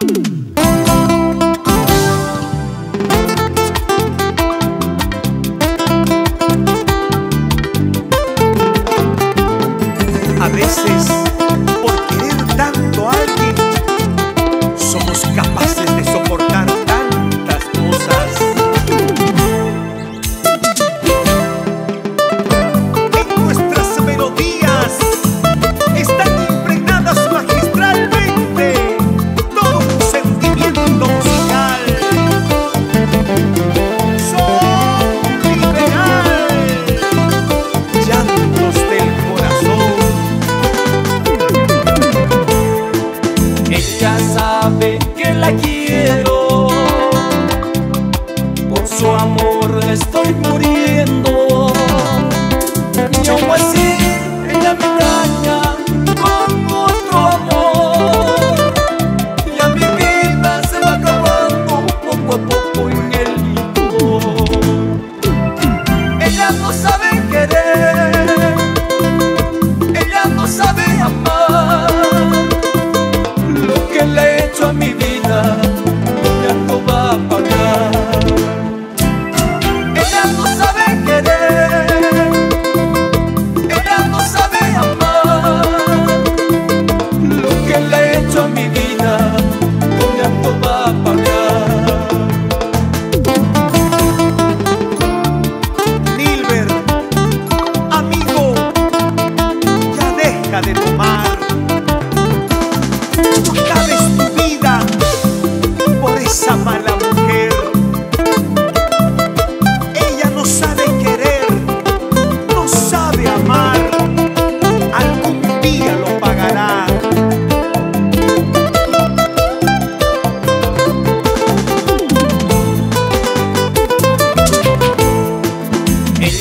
A veces, por querer tanto a alguien, somos capaces de soportar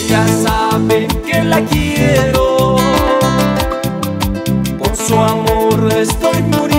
ella sabe que la quiero, por su amor estoy muriendo.